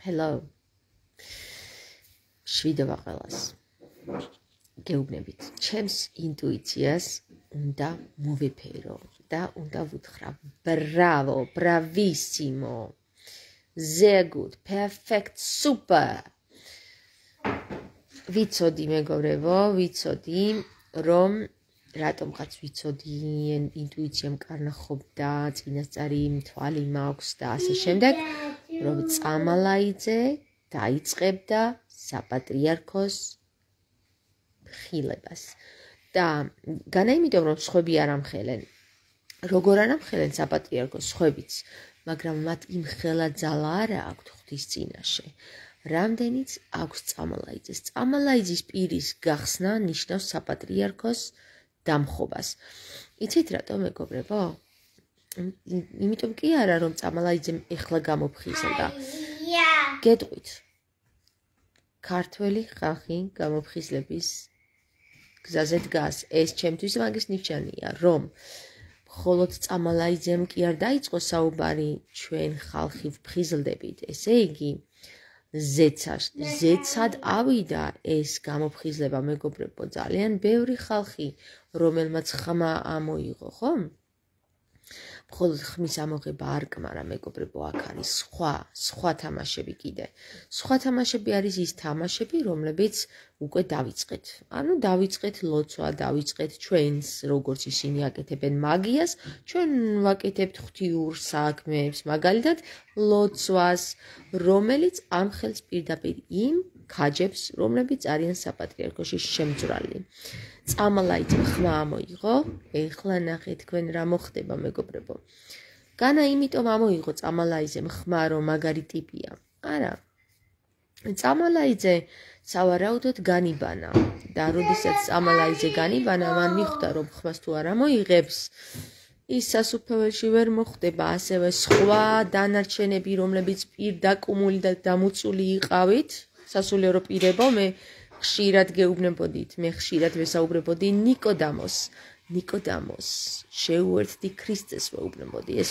Hello. შვიდობა ყველას. გეუბნებით, ჩემს ინტუიციას უნდა მოვიფერო და უნდა ვუთხრა ბრავო, ბრავისიმო. Sehr gut, perfekt, super. ვიცოდი მეგობრებო, ვიცოდი რომ რატომღაც ვიცოდი ინტუიციამ კარნახობდა წინასწარი თვალი მაქვს და ასე შემდეგ რომ წამალაიძე დაიწყებდა საპატრიარქოს ხილებას და განა იმიტომ რომ სხვები არ ამხელენ როგორ არ ამხელენ საპატრიარქოს სხვებიც მაგრამ მათ იმ ხელა ძალა არ აქვს ღვთის წინაშე რამდენიც აქვს წამალაიძეს წამალაიძის პირის გახსნა ნიშნავს საპატრიარქოს დამხობას. იცით რატო მეგობრებო? იმიტომ კი არა რომ წამალაიძემ ეხლა გამოფხიზლდა. გეტყვით. ქართველი ხალხი გამოფხიზლების გზაზე დგას. ეს ჩემთვის მაგის ნიშანია, რომ ხოლოდ წამალაიძემ კი არ დაიწყო საუბარი ჩვენ ხალხი ვფხიზლდებით. ესე იგი, ზეცად ზეცად ავიდა ეს გამოფხიზლება მეგობრებო ძალიან ბევრი ხალხი რომელმაც ხმა ამოიღო ხო მხოლოდ ხმის ამოღება არ კმარა მეგობრებო აქ არის სხვა სხვა თამაშები კიდე. სხვა თამაშები არის ის თამაშები რომლებიც უკვე დავიწყეთ. ანუ დავიწყეთ ლოცვა დავიწყეთ ჩვენს როგორც ისინი აკეთებენ მაგიას ჩვენ ვაკეთებთ ღვთიურ საქმეებს მაგალითად ლოცვას რომელიც ამ ხელს პირდაპირ იმ ქაჯებს რომლებიც არიან საპატრიარქოში შემძრალი წამალაიც ხმა ამოიღო. ეხლა ნახე თქვენ რა მოხდება მეგობრებო. განა იმიტომ ამოიღო წამალაიძე ხმა რომ მაგარი ტიპია. არა. წამალაიძე სავარაუდოდ განიბანა და როდესაც წამალაიძე განიბანა, მან მიხვდა რომ ხმას თუ არ ამოიღებს ის სასუფეველში ვერ მოხდება ასევე სხვა დანარჩენები რომლებიც პირდაკუმული და დამუწული იყავით სასულიერო პირებო, მე ხშირად გეუბნებოდით, მე ხშირად ვესაუბრებოდი ნიკოდამოს. ნიკოდამოს შეუერთდი ქრისტეს ვეუბნებოდი. ეს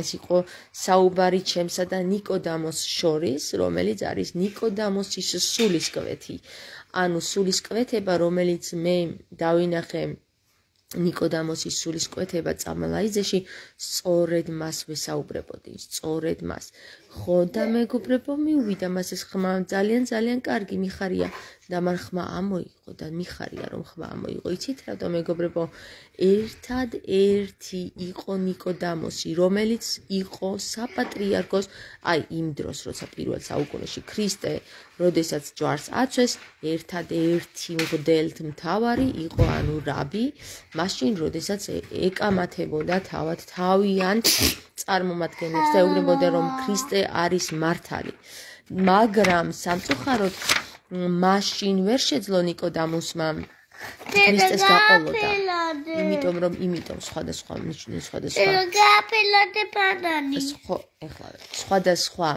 ეს იყო საუბარი ჩემსა და ნიკოდამოს შორის, რომელიც არის ნიკოდამოსის სულისკვეთი. ანუ სულისკვეთება, რომელიც მე დავინახე ნიკოდამოსის სულისკვეთება წამალაიძეში სწორედ მას ვესაუბრებოდი, სწორედ მას. ხო და მეგობრებო მიუვიდა მას ეს ხმა ძალიან ძალიან კარგი მიხარია. და მან ხმა ამოიღო და მიხარია რომ ხმა ამოიღო. იცით რატომ მეგობრებო ერთად ერთი იყო ნიკოდამოსი რომელიც იყო საპატრიარქოს აი იმ დროს როცა პირველ საუკუნეში ქრისტე როდესაც ჯვარს აცვეს ერთად ერთი მღვდელთ მთავარი იყო ანუ რაბი მაშინ როდესაც ეკამათებოდა თავად თავიან წარმომადგენლებს და ეუბნებოდა რომ ქრისტე არის მართალი. მაგრამ სამწუხაროდ მაშინ ვერ შეძლო ნიკოდამუსმა ქრისტეს გაყოლოდა. იმიტომ რომ იმიტომ სხვადასხვა ნიშნის სხვადასხვა გაფელოდე ბანანი. ხო, ეხლა სხვადასხვა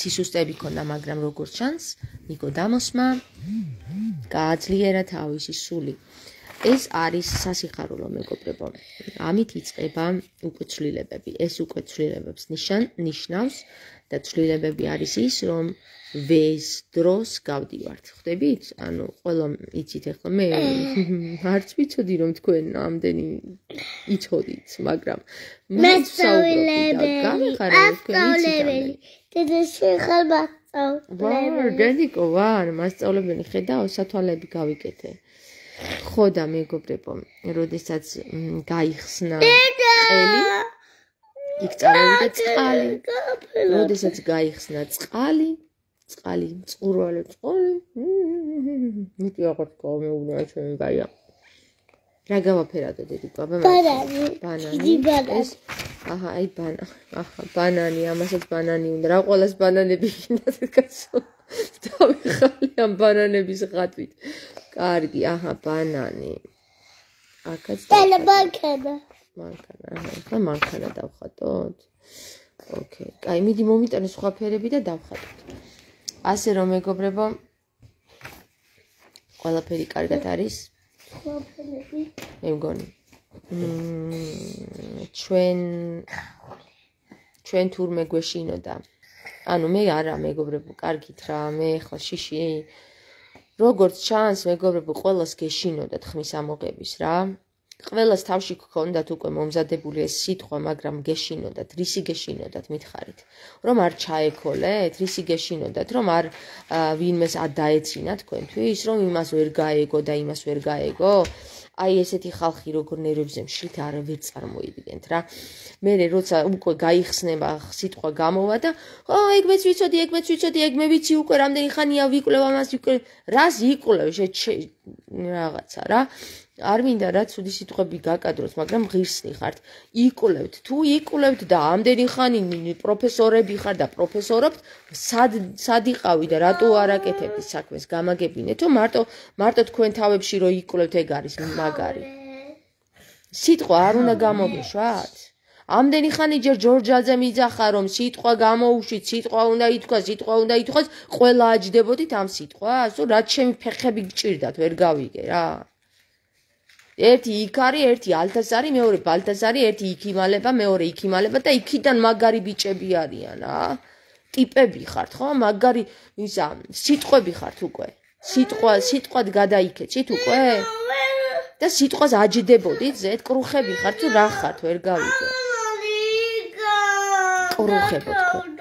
სისუსტები ქონდა, მაგრამ როგორც ჩანს, ნიკოდამოსმა გააძლიერა თავისი სული. ეს არის სასიხარულო მეგობრებო. ამით იწყება უკვე ცვლილებები. ეს უკვე ცვლილებებს ნიშან ნიშნავს და ცვლილებები არის ის, რომ ვეს დროს გავდივართ. ხვდებით? ანუ ყველა იცით ახლა მე არც ვიცოდი რომ თქვენ ამდენი იცოდით, მაგრამ მე საუბრობდი და გამიხარეთ თქვენ იცით. დედაში ხალბა ვარ, დედიკო ვარ, მასწავლებელი ხედავ, სათვალები გავიკეთე. ხო და მეგობრებო, როდესაც გაიხსნა ყელი, იქ წავიდა წყალი. როდესაც გაიხსნა წყალი, წყალი, წყურვალე წყალი. მეტი აღარ თქვა მეუბნა ჩემი ბაია. რა გავაფერადო დედი ბაბა? ბანანი. ბანანი. ეს აჰა, აი ბანა. აჰა, ბანანი, ამასაც ბანანი უნდა. რა ყოველას ბანანები გინდათ კაცო? დავიხალი ამ ბანანების ღატვით. კარგი, აჰა, ბანანი. აკაც და ბანკანა. ბანკანა, აჰა, ხა ბანკანა დავხატოთ. ოკეი. კაი, მიდი მომიტანე სხვა ფერები და დავხატოთ. ასე რომ მეგობრებო, ყველაფერი კარგად არის? მე მგონი. ჩვენ ჩვენ თურმე გვეშინოდა. ანუ მე არა მეგობრებო, კარგით რა, მე ხლა შიში როგორც ჩანს, მეგობრებო, ყოველს გეშინოდათ ხმის ამოღების რა. ყოველს თავში გქონდათ უკვე მომზადებული ეს სიტყვა, მაგრამ გეშინოდათ, რისი გეშინოდათ, მითხარით. რომ არ ჩაეკოლეთ, რისი გეშინოდათ, რომ არ ვინმეს ადაეცინა თქვენთვის, რომ იმას ვერ გაეგო და იმას ვერ გაეგო. აი ესეთი ხალხი როგორ ნერვებზე მშლით არ ვერ წარმოიდგენთ რა. მე როცა უკვე გაიხსნება სიტყვა გამოვა და ო ეგ მეც ვიცოდი, ეგ მეც ვიცოდი, ეგ მე ვიცი უკვე რამდენი ხანია ვიკვლევ ამას, ვიკვლევ. რას იკვლევ შე რაღაცა რა. არ მინდა რა ცუდი სიტყვები გაკადროს, მაგრამ ღირსნი ხართ. იკვლევთ, თუ იკვლევთ და ამდენი ხანი პროფესორები ხარ და პროფესორობთ, სად სად იყავი და რატო არაკეთებდი საქმეს გამაგებინე, თუ მარტო მარტო თქვენ თავებში რო იკვლევთ ეგ არის მაგარი. სიტყვა არ უნდა გამოგეშვათ? ამდენი ხანი ჯერ ჯორჯაძე მიძახა რომ სიტყვა გამოუშვით, სიტყვა უნდა ითქვა, სიტყვა უნდა ითქვას, ყველა აჯდებოდით ამ სიტყვას? თუ რაც ჩემი ფეხები გჭირდათ, ვერ გავიგე რა. ერთი იქ არის, ერთი ალთასარი, მეორე ბალთასარი, ერთი იქ იმალება, მეორე იქ იმალება და იქიდან მაგარი ბიჭები არიან, რა. ტიპები ხართ, ხო? მაგარი ისა, სიტყვები ხართ უკვე. სიტყვა, სიტყვად გადაიქეცით უკვე? და სიტყვას აჯდებოდით, ზეთ კრუხები ხართ, თუ რა ხართ, ვერ გავიგე. კრუხებო თქვენ.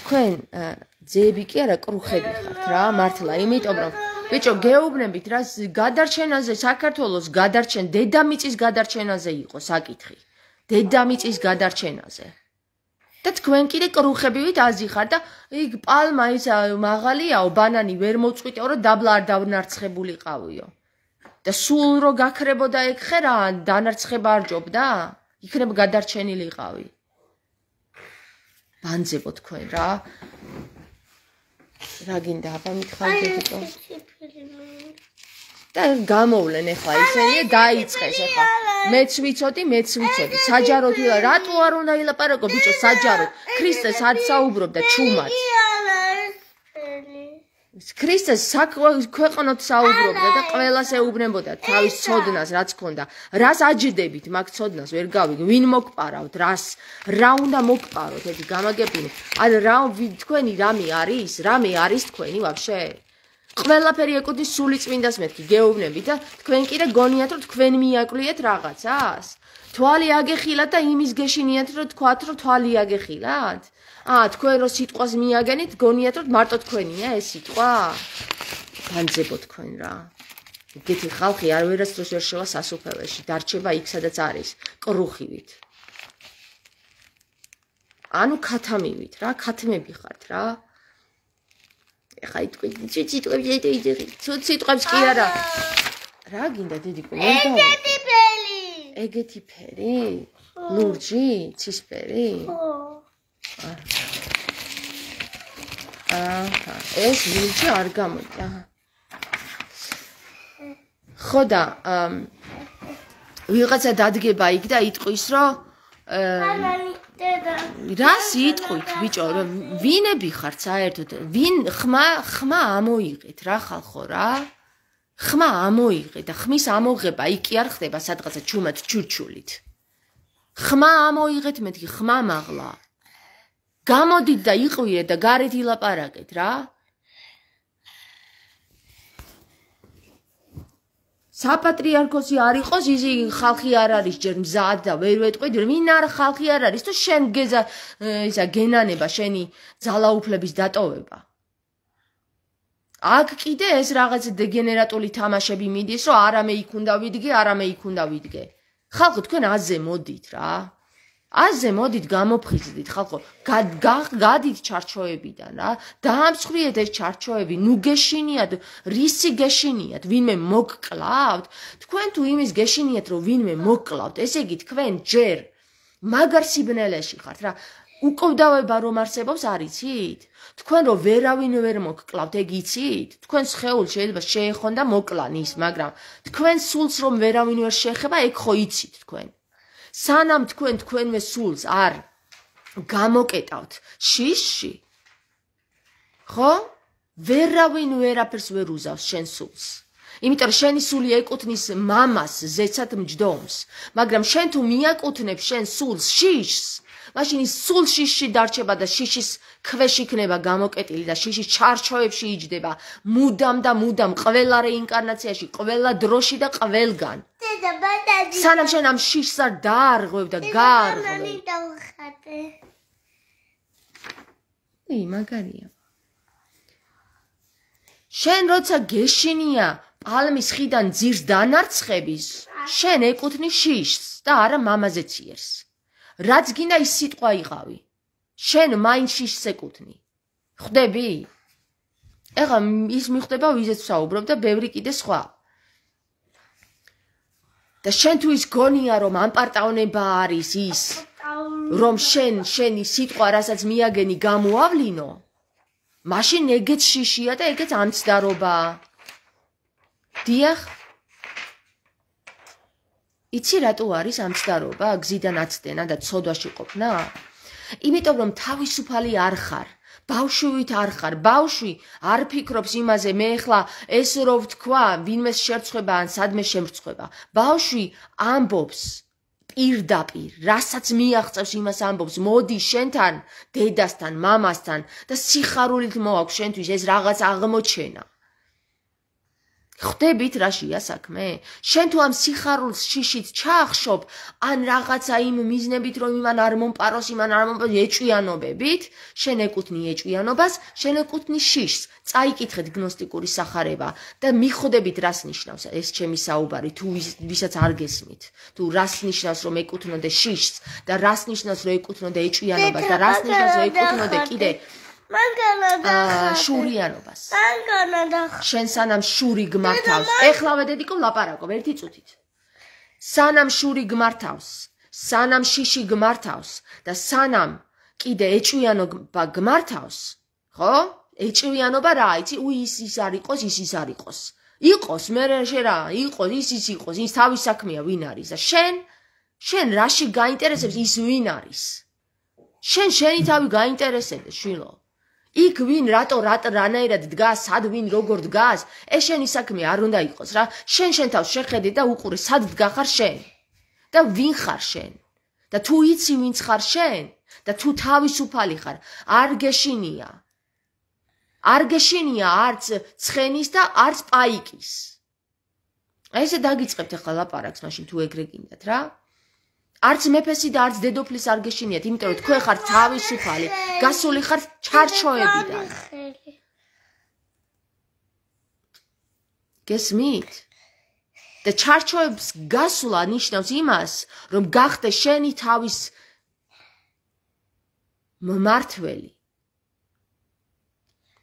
თქვენ ძეები კი არა კრუხები ხართ რა, მართლა, იმიტომ რომ ბიჭო, გეუბნებით რა გადარჩენაზე საქართველოს გადარჩენ დედამიწის გადარჩენაზე იყო საკითხი. დედამიწის გადარჩენაზე. და თქვენ კიდე კრუხებივით აზიხარ და იქ პალმა ის მაღალიაო, ბანანი ვერ მოწყვიტეო, რომ დაბლა არ დავნარცხებულიყავიო. და სულ რო გაქრებოდა ეგ ხე რა, დანარცხება არ ჯობდა? იქნებ გადარჩენილიყავი. ბანძებო თქვენ რა. რა გინდა აბა მითხარდეთო და გამოვლენ ახლა ისინი დაიწყეს ახლა მეც ვიცოდი მეც ვიცოდი. საჯაროდ რატო არ უნდა ილაპარაკო ბიჭო საჯაროდ. ქრისტეს არ საუბრობდა ჩუმად ქრისტეს საქვეყნოთ საუბრობდა და ყველას ეუბნებოდა თავის ცოდნას რაც ქონდა რას აჯდებით მაგ ცოდნას? ვერ გავიგე ვინ მოგპარავთ? რას? რა უნდა მოგპაროთ ეს გამაგებინე ან რა თქვენი რამე არის? რამე არის თქვენი ვაფშე? ყველაფერი ეკუთვნის სული წმინდას მეთქი გეუბნებით და თქვენ კიდე გონიათ რომ თქვენ მიაკვლიეთ რაღაცას. თვალი აგეხილათ და იმის გეშინიათ რომ თქვათ რომ თვალი აგეხილათ აა თქვენ რო სიტყვას მიაგენით, გონიათ რომ მარტო თქვენია ეს სიტყვა? განძებო თქვენ რა. ეგეთი ხალხი არ ვერასდროს ვერ შევა სასופელში, დარჩება იქ სადაც არის, კრუხივით. ანუ ქათამივით რა, ქათმები ხართ რა. ეხა იტყვით, სიტყვებს ეიტეიძი, ცუდ სიტყვებს კი არა. რა გინდა დიდი კომენტარი? ეგეთი ფერი. ეგეთი ფერი? ლურჯი, ცისფერი? ხო. აჰა ეს ვინჩი არ გამოდი აჰა. ხო და ვიღაცა დადგება იქ და იტყვის რომ რას იტყვით ბიჭო ვინები ხართ საერთოდ? ვინ ხმა ხმა ამოიღეთ რა ხალხო რა? ხმა ამოიღე და ხმის ამოღება იქ კი არ ხდება სადღაცა ჩუმად ჩურჩულით. ხმა ამოიღეთ მეთქი ხმა მაღლა გამოდით და იყვიეთ და გარეთ ილაპარაკეთ რა. საპატრიარქოსი არ იყოს, ისი ხალხი არ არის ჯერ მზად და ვერ ვეტყვით, ვინ არ ხალხი არ არის, თუ შენ გეზა ისა გენანება შენი ძალაუფლების დატოვება. აქ კიდე ეს რაღაც დეგენერატული თამაშები მიდის, რომ არამე იქ უნდა ვიდგე, არამე იქ უნდა ვიდგე. ხალხო თქვენ აზე მოდით რა. აზე მოდით გამოფხიზდით ხალხო. გადით ჩარჩოებიდან რა. დაამსხვრიეთ ეს ჩარჩოები. ნუ გეშინიათ რისი გეშინიათ? ვინმე მოგკლავთ თქვენ თუ იმის გეშინიათ რომ ვინმე მოგკლავთ ესე იგი თქვენ ჯერ მაგარ სიბნელეში ხართ რა. უკვდავება რომ არსებობს არიცით თქვენ რომ ვერავინ ვერ მოგკლავთ ეგ იცით? თქვენ შეეულ შეიძლება შეეხონ და მოკლან ის მაგრამ თქვენ სულს რომ ვერავინ ვერ შეეხება ეგ ხო იცით თქვენ სანამ თქვენ თქვენვე სულს არ გამოკეტავთ შიში? ხო? ვერავინ ვერაფერს ვერ უზავს შენ სულს. იმიტომ შენი სული ეკუთნის მამას, ზეცად მჯდომს, მაგრამ შენ თუ მიაკუთვნებ შენ სულს შიშს, მაშინ ის სულ შიში დარჩება და შიშის ქვეშ იქნება გამოკეტილი და შიშის ჩარჩოებში იჯდება მუდამ და მუდამ ყველა რეინკარნაციაში, ყველა დროში და ყველგან. სანამ შენ ამ შიშს არ დაარღვევ და გაარღვევ. ი მაგარია. შენ როცა გეშინია პალმის ხიდან ძირს დანარცხების, შენ ეკუთვნი შიშს და არა მამაზეც იერს. რაც გინდა ის სიტყვა იყავი. შენ მაინც შიშს ეკუთვნი. ხვდები? ეხა ის მიხვდება ვიზეც საუბრობ და ბევრი კიდე სხვა. და შენ თუ ის გონია რომ ამპარტაონება არის ის რომ შენ შენი სიტყვა რასაც მიაგენი გამოავლინო მაშინ ეგეც შიშია და ეგეც ამცდარობა. დიახ. იცი რატო არის ამცდარობა, გზიდან აცდენა და ცოდვაში ყოფნა? იმიტომ რომ თავისუფალი არ ხარ. ბავშვით არ ხარ. ბავშვი არ ფიქრობს იმაზე, მე ახლა ეს რო ვთქვა, ვინმეს შერწება ან სადმე შემრცხება. ბავშვი ამბობს, პირდაპირ, რასაც მიაღწევს იმას ამბობს, მოდი შენთან, დედასთან, მამასთან და სიხარულით მოაქვს შენთვის ეს რაღაც აღმოჩენა. ხვდებით რაშია საქმე? შენ თუ ამ სიხარულს შიშით ჩაახშობ, ან რაღაცა იმ მიზნებით რომ იმან არ მომპაროს, იმან არ მომპაროს ეჭვიანობებით, შენ ეკუთვნი ეჭვიანობას, შენ ეკუთვნი შიშს. წაიკითხეთ გნოსტიკური სახარება და მიხვდებით რას ნიშნავს ეს ჩემი საუბარი, თუ ვისაც არ გესმით. თუ რას ნიშნავს რომ ეკუთვნოდე შიშს და რას ნიშნავს რომ ეკუთვნოდე ეჭვიანობას და რას ნიშნავს რომ ეკუთვნოდე კიდე მანგანა და შურიანობას. მანგანა და შენ სანამ შური გმართავს, ეხლავე დედიკო ლაპარაკობ ერთი წუთით. სანამ შური გმართავს, სანამ შიში გმართავს და სანამ კიდე ეჭვიანობა გმართავს, ხო? ეჭვიანობა რა, იცი, უი ის ის არ იყოს, ის ის არ იყოს. იყოს, მე შე რა, იყოს, ის ის იყოს, ის თავის საქმეა ვინ არის და შენ შენ რაში გაინტერესებს ის ვინ არის? შენ შენი თავი გაინტერესებს, შვილო. იქ ვინ რატო რატ რანაირად დგას, სად ვინ როგორ დგას, ეს შენი საქმე არ უნდა იყოს რა. შენ შენ თავს შეხედე და უყურე, სად დგახარ შენ? და ვინ ხარ შენ? და თუ იცი ვინც ხარ შენ და თუ თავისუფალი ხარ, არ გეშინია. არ გეშინია არც ცხენის და არც პაიკის. აი ესე დაგიწყებთ ახლა ლაპარაკს, მაშინ თუ ეგრე გინდათ რა. არც მეფესი და არც დედოფლის არ გეშინიათ, იმიტომ რომ თქვენ ხართ თავისუფალი, გასული ხართ ჩარჩოებიდან. გესმით? და ჩარჩოებს გასულა ნიშნავს იმას, რომ გახდე შენი თავის მმართველი.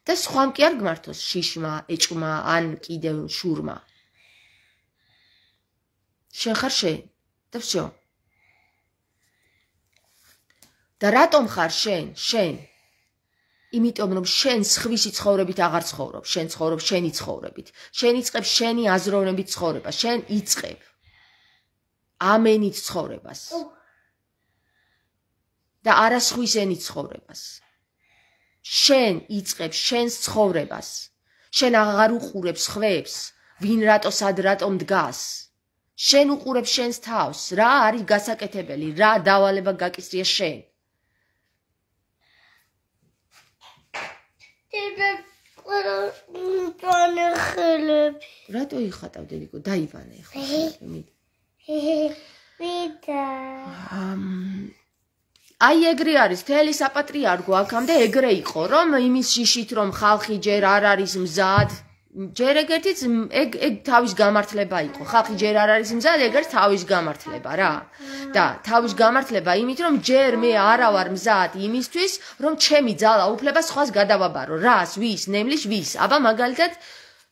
და სხვამ კი არ გმართოს შიშმა, ეჭმა ან კიდევ შურმა. შენ ხარ შენ და всё. და რატომ ხარ შენ? შენ. იმიტომ რომ შენ სხვისი ცხოვრებით აღარ ცხოვრობ, შენ ცხოვრობ შენი ცხოვრებით. შენ იწყებ შენი აზროვნებით ცხოვრება, შენ იწყებ ამენით ცხოვრებას. და არა სხვისენი ცხოვრებას. შენ იწყებ შენს ცხოვრებას. შენ აღარ უყურებ ხვებს, ვინ რატო სად რატომ დგას. შენ უყურებ შენს თავს, რა არის გასაკეთებელი, რა დავალება გაკისრია შენ. მწვანე ხელები. რატო იხატავ დედიკო? დაიბანე ახლა. მიდა. აი ეგრე არის, თელი საპატრიარქო აქამდე ეგრე იყო, რომ იმის შიშით რომ ხალხი ჯერ არ არის მზად, ჯერ ეგერთიც ეგ ეგ თავის გამართლება იყო. ხალხი ჯერ არ არის მზად, ეგერთ თავის გამართლება რა. და თავის გამართლება იმით, რომ ჯერ მე არა ვარ მზად იმისთვის, რომ ჩემი ძალა უფლება სხვას გადავაბარო. რას, ვის, ნემლის ვის? აბა მაგალითად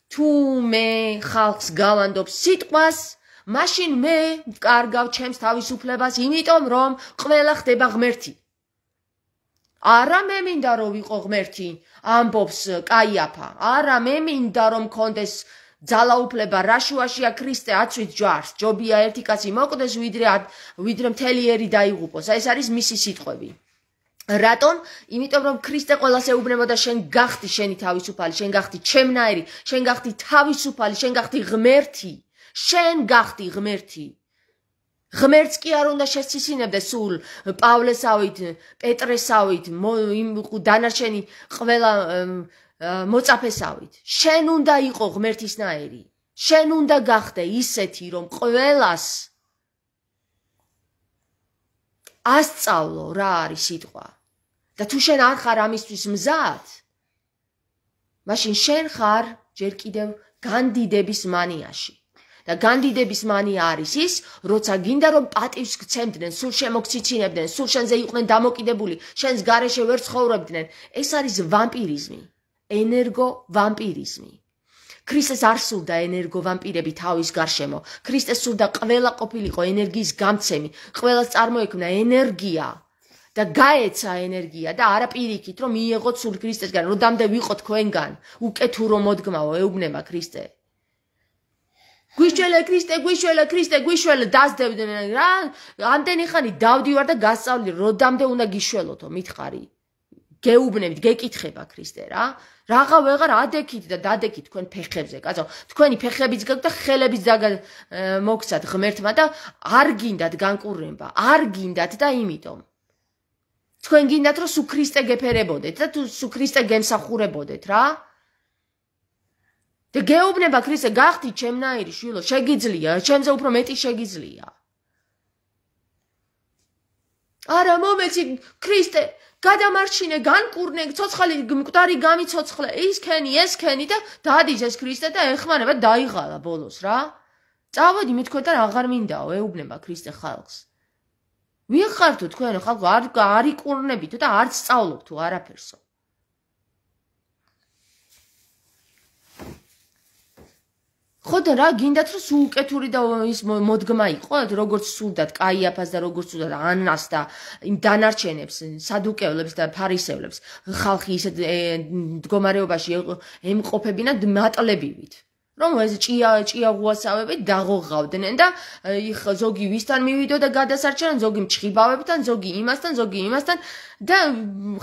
თუ მე ხალხს გავანდობ სიტყვას, მაშინ მე კარგავ ჩემს თავისუფლებას, იმიტომ რომ ყველა ხდება ღმერთი. არა მე მინდა რომ ვიყო ღმერთი, ამბობს კაიაფა. არა მე მინდა რომ კონდეს ძალაუფლება რაშუაშია ქრისტე აცვით ჯარს. ჯობია ერთი კაცი მოკვდეს ვიდრე ვიდრე მთელი ერი დაიღუპოს. აი ეს არის მისი სიტყვები. რატომ? იმიტომ რომ ქრისტე ყოველას ეუბნებოდა შენ გახდი შენი თავისუფალი, შენ გახდი ჩემნაირი, შენ გახდი თავისუფალი, შენ გახდი ღმერთი. შენ გახდი ღმერთი. ღმერთს კი არ უნდა შესცინებდე სულ პავლესავით, პეტრესავით, იმ დანარჩენი ყველა მოწაფესავით. შენ უნდა იყო ღმერთისნაირი. შენ უნდა გახდე ისეთი, რომ ყველას ასწავლო რა არის სიტყვა. და თუ შენ არ ხარ ამისთვის მზად, მაშინ შენ ხარ ჯერ კიდევ განდიდების მანიაში. და განდიდების მანია არის ის, როცა გინდა რომ პატივს გცემდნენ, სულ შემოგციცინებდნენ, სულ შენზე იყვნენ დამოკიდებული, შენს გარეშე ვერ ცხოვრობდნენ. ეს არის ვამპირიზმი, ენერგო ვამპირიზმი. ქრისტეს არ სურდა ენერგო ვამპირები თავის გარშემო. ქრისტეს სურდა ყველა ყოფილიყო ენერგიის გამცემი, ყველას წარმოექმნა ენერგია. და გაეცა ენერგია და არა პირიქით რომ მიიღოთ სულ ქრისტესგან, როდამდე ვიყო თქვენგან, უკეთო რომ მოდგმაო, ეუბნება ქრისტე. გვიშველე ქრისტე, გვიშველე ქრისტე, გვიშველე დასდებდნენ რა. ამდენი ხანი დავდივარ და გასწავლი, როდამდე უნდა გიშველოთო, მითხარი. გეუბნებით, გეკითხება ქრისტე რა. რაღა ვეღარ ადექით და დადექით თქვენ ფეხებზე, კაცო. თქვენი ფეხებიც გაქვთ და ხელებიც დაგა მოგცათ ღმერთმა და არ გინდათ განკურნება, არ გინდათ და იმიტომ თქვენ გინდათ რომ სუ ქრისტე გეფერებოდეთ და თუ სუ ქრისტე გემსახურებოდეთ რა? და გეუბნება ქრისტე გახდი ჩემნაირი შვილო, შეგიძლია, ჩემზე უფრო მეტი შეგიძლია. არა, მომეცი ქრისტე, გადამარჩინე, განკურნე, ცოცხალი მკვდარი გამიცოცხლე, ის ქენი, ეს ქენი და დადის ეს ქრისტე და ეხმარება დაიღალა ბოლოს რა. წავოდი მე თქვენ და აღარ მინდაო, ეუბნება ქრისტე ხალხს. ვინ ხარ თუ თქვენ ხალხო არ არიკურნებით და არ სწავლობ თუ არაფერსო. ხოდა რა გინდათ რომ სულკეთური და ის მოდგმა იყო როგორც სულდათ კაიაფას და როგორც სულდათ ანას და იმ დანარჩენებს სადუკევლებს და ფარისევლებს ხალხი ისეთ მდგომარეობაში ემყოფებინა მატლებივით რომ ეს ჭია ჭია ღუასავები დაღოღავდნენ და იქ ზოგი ვისთან მივიდო და გადასარჩენ ზოგი მჭხიბავებთან ზოგი იმასთან ზოგი იმასთან და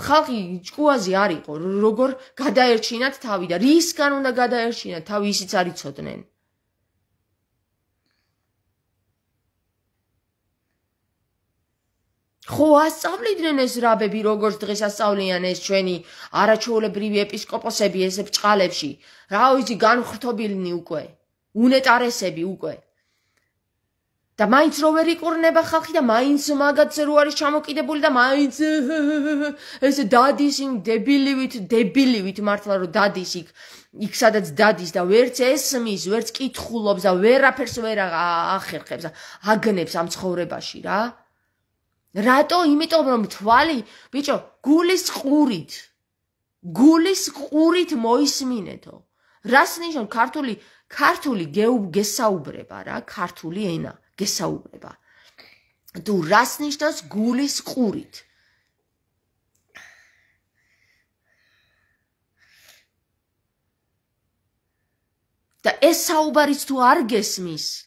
ხალხი ჭკუაზი არ იყო როგორ გადაერჩინათ თავი და რისგან უნდა გადაერჩინათ თავი ისიც არ იცოდნენ ხო ასწავლიდნენ ეს რაბები როგორც დღეს ასწავლიან ეს ჩვენი არაჩვეულებრივი ეპისკოპოსები ეს ბჭყალებში. რა ვიცი განხრთობილნი უკვე. უნეტარესები უკვე. და მაინც რო ვერ იყურნება ხალხი და მაინც მაგაც რო არის ჩამოკიდებული და მაინც ეს დადის იმ დებილივით დებილივით მართლა რო დადის იქ იქ სადაც დადის და ვერც ესმის ვერც კითხულობს და ვერაფერს ვერ ახერხებს აგნებს ამ ცხოვრებაში რა რატო? იმიტომ რომ თვალი, ბიჭო, გულის ყურით. გულის ყურით მოისმინეთო. რას ნიშნავს ქართული ქართული გესაუბრება რა, ქართული ენა გესაუბრება. თუ რას ნიშნავს გულის ყურით? და ეს საუბარიც თუ არ გესმის,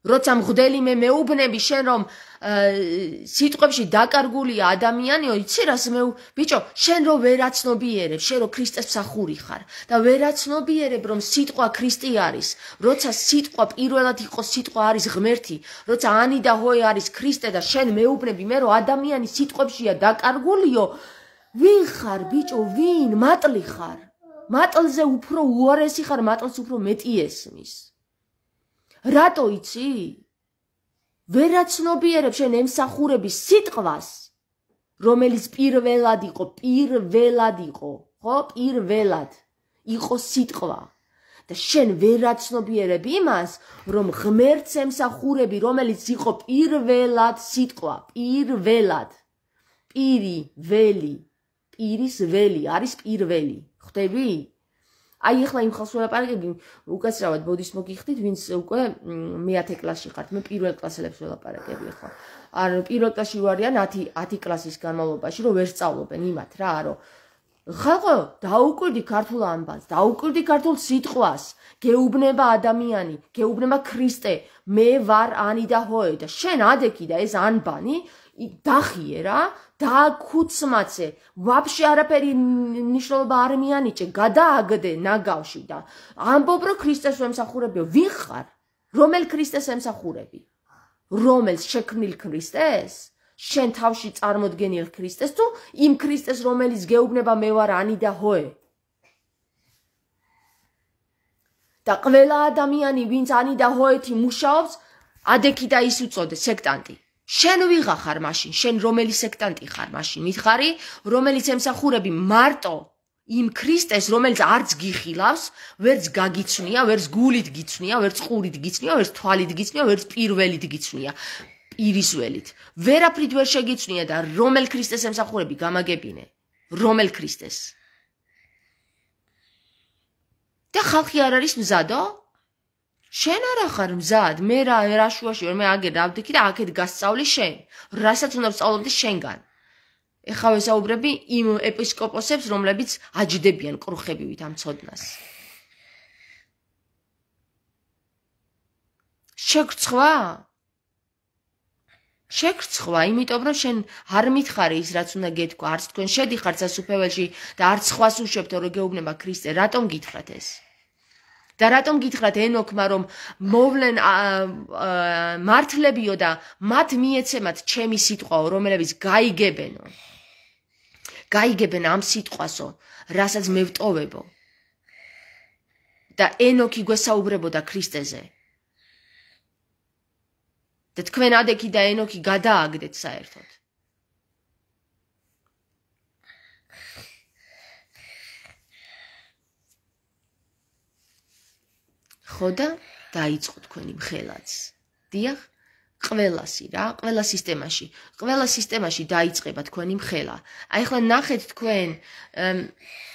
როცა მღდელი მე მეუბნები შენ რომ სიტყვებში დაკარგულია ადამიანიო, იცი რას მე ბიჭო, შენ რო ვერაცნობიერებ, შენ რო ქრისტეს მსახური ხარ და ვერაცნობიერებ რომ სიტყვა ქრისტე არის, როცა სიტყვა პირველად იყო სიტყვა არის ღმერთი, როცა ანი და ჰოე არის ქრისტე და შენ მეუბნები მე რო ადამიანი სიტყვებშია დაკარგულიო, ვინ ხარ ბიჭო, ვინ მატლი ხარ? მატლზე უფრო უარესი ხარ, მატლს უფრო მეტი ესმის. რატო იცი? ვერაცნობიერებ შენ ემსახურების სიტყვას, რომელიც პირველად იყო, პირველად იყო, ხო? პირველად იყო სიტყვა. და შენ ვერაცნობიერებ იმას, რომ ღმერთს ემსახურები, რომელიც იყო პირველად სიტყვა, პირველად. პირი, ველი, პირის ველი არის პირველი. ხვდები? აი ახლა იმ ხალხს ველაპარაკები უკაცრავად ბოდის მოგიხდით ვინც უკვე მე-10 კლასში ხართ. მე პირველ კლასელებს ველაპარაკები ახლა არ პირველ კლასში ვარიან 10 10 კლასის განმავლობაში რომ ვერ სწავლობენ იმათ რა არო. ხალხო დაუკვირდი ქართულ ამბავს დაუკვირდი ქართულ სიტყვას. გეუბნება ადამიანი გეუბნება ქრისტე. მე ვარ ანი და ჰოე და შენ ადექი და ეს ანბანი დახიე რა დააქუცმაცე ვაფშე არაფერი ნიშნულობა არ მიანიჭე გადააგდე ნაგავში და ამბობ რომ ქრისტეს ვემსახურებიო ვინ ხარ? რომელ ქრისტეს ემსახურები? რომელს შექმნილ ქრისტეს? შენ თავში წარმოდგენილ ქრისტეს თუ იმ ქრისტეს რომელიც გეუბნება მე ვარ ანი და ჰოე? და ყველა ადამიანი ვინც ანი და ჰოეთი მუშაობს ადექი და ის უწოდე სექტანტი შენ ვიღა ხარ მაშინ შენ რომელი სექტანტი ხარ მაშინ? მითხარი რომელიც ემსახურები მარტო იმ ქრისტეს რომელიც არც გიხილავს ვერც გაგიცნია ვერც გულით გიცნია ვერც ყურით გიცნია ვერც თვალით გიცნია ვერც პირველით გიცნია. პირისველით. ვერაფრით ვერ შეგიცნია და რომელ ქრისტეს ემსახურები გამაგებინე? რომელ ქრისტეს? და ხალხი არ არის მზადო შენ არა ხარ მზად, მე რა ერაშუაში ვერ მე აგერ დავდიქი და აქეთ გასწავლი შენ. რასაც უნდა სწავლობდი შენგან. ეხა ვესაუბრები იმ ეპისკოპოსებს, რომლებიც აჯდებიან კრუხებივით ამ ცოდნას. შეგრცხვა? შეგრცხვა, იმიტომ რომ შენ არ მითხარი ის რაც უნდა გეთქვა, არც თქვენ შედიხართ სასუფეველში და არც ხვას უშვებთ რომ გეუბნება ქრისტე, რატომ გითხრათ ეს? და რატომ გითხრათ ენოქმა რომ მოვლენ მართლებიო და მათ მიეცემათ ჩემი სიტყვაო რომელებიც გაიგებენო? გაიგებენ ამ სიტყვასო რასაც მე ვტოვებო და ენოქი გვესაუბრებოდა ქრისტეზე? და თქვენ ადექი და ენოქი გადააგდეთ საერთოდ ხო და დაიწყო თქვენი მხელაც. დიახ, ყველასი რა, ყველა სისტემაში, ყველა სისტემაში დაიწყება თქვენი მხელა. აი ახლა ნახეთ თქვენ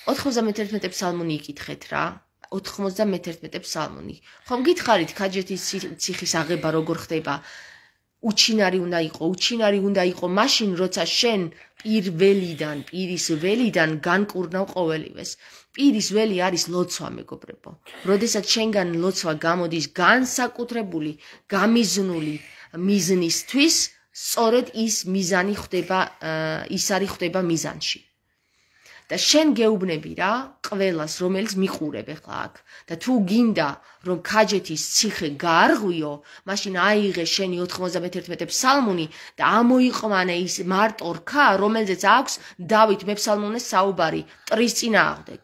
91 ფსალმონი იკითხეთ რა. 91 ფსალმონი. ხომ გითხარით ქაჯეთის ციხის აღება როგორ ხდება? უჩინარი უნდა იყო, უჩინარი უნდა იყო მაშინ, როცა შენ პირველიდან, პირის ველიდან განკურნავ ყოველივეს. პირის ველი არის ლოცვა, მეგობრებო. როდესაც შენგან ლოცვა გამოდის განსაკუთრებული, გამიზნული მიზნისთვის, სწორედ ის მიზანი ხდება, ის არის ხდება მიზანში. და შენ გეუბნები რა ყველას რომელიც მიყურებ ახლა აქ. და თუ გინდა რომ ქაჯეთის ციხე გაარღვიო მაშინ აიღე შენი 91 ფსალმუნი და ამოიყვანე ის მარტო რქა რომელზეც აქვს დავით მეფსალმუნეს საუბარი ტრის წინააღმდეგ.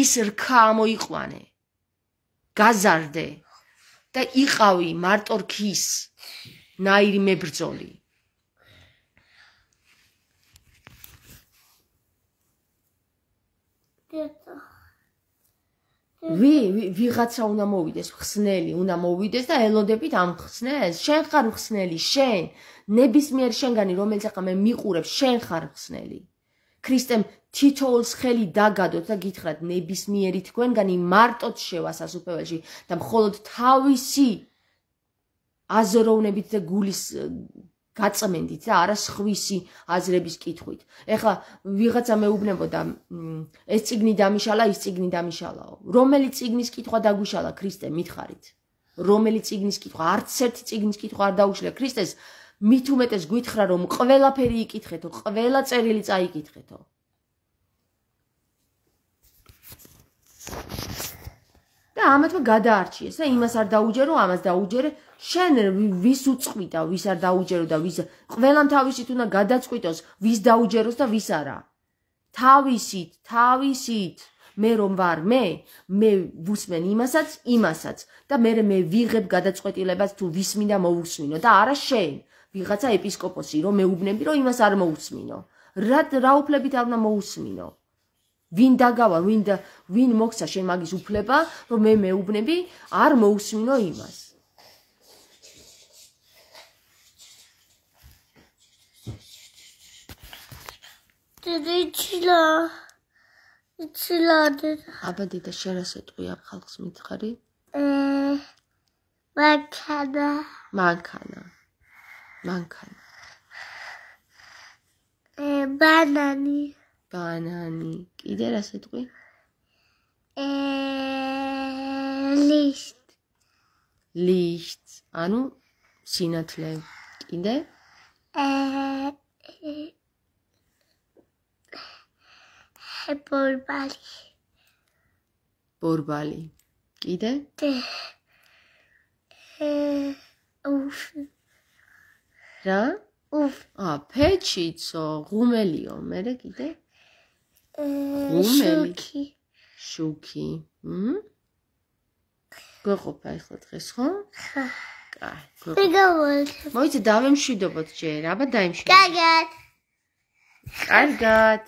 ის რქა ამოიყვანე გაზარდე და იყავი მარტო რქის ნაირი მებრძოლი ვი ვიღაცა უნდა მოვიდეს ხსნელი უნდა მოვიდეს და ელოდებით ამ ხსნელს. შენ ხარ ხსნელი შენ. ნებისმიერ შენგანი რომელიც ახლა მე მიყურებ შენ ხარ ხსნელი. ქრისტემ თითოეულს ხელი დაგადოთ და გითხრათ ნებისმიერი თქვენგანი მარტოდ შევა სასუფეველში და მხოლოდ თავისი აზროვნებით და გულის გაწმენდით და არა სხვისი აზრების კითხვით. ეხლა ვიღაცა მეუბნებოდა ეს ციგნი დამიშალა, ის ციგნი დამიშალაო. რომელი ციგნის კითხვა დაგუშალა ქრისტე მითხარით? რომელი ციგნის კითხვა? არც ერთი ციგნის კითხვა არ დაუშლია ქრისტეს. მით უმეტეს გვითხრა რომ ყველაფერი იკითხეთო, ყველა წერილი წაიკითხეთო. და ამათმა გადაარჩიეს და იმას არ დაუჯერო, ამას დაუჯერე. შენ ვის უწყვიტა, ვის არ დაუჯერო და ვის ყველამ თავისით უნდა გადაწყვიტოს, ვის დაუჯეროს და ვის არა. თავისით, თავისით. მე რომ ვარ მე, მე ვუსმენ იმასაც, იმასაც და მე მე ვიღებ გადაწყვეტილებას თუ ვის მინდა მოусმინო და არა შენ, ვიღაცა ეპისკოპოსი, რომ მეუბნები, რომ იმას არ მოусმინო. რა რა უფლებით არ უნდა მოусმინო? ვინ დაგავა ვინ ვინ მოგცა შენ მაგის უფლება რომ მე მეუბნები არ მოусმინო იმას. დედა იჩილა დედა აბა დედა შენ რა სიტყვი ამ ხალხს მითხარი? ე მანქანა. მანქანა. მანქანა. ე ბანანი ბანანი კიდე რა სიტყვი ე ლიშტ ლიშტ ანუ სინათლე კიდე? ე ბორბალი. ბორბალი. კიდე? ე უფ. რა? უფ. აა, ფეჩიცო, ღუმელიო, მერე კიდე? ე ღუმელი. შუქი. შუქი. მმ? გეყოფა ახლა დღეს, ხო? ხა. კაი, მე გეყოფა. გავოლე. მოიცე დავემშვიდობოთ ჯერ, აბა დაიმშვიდობ. კარგად. კარგად.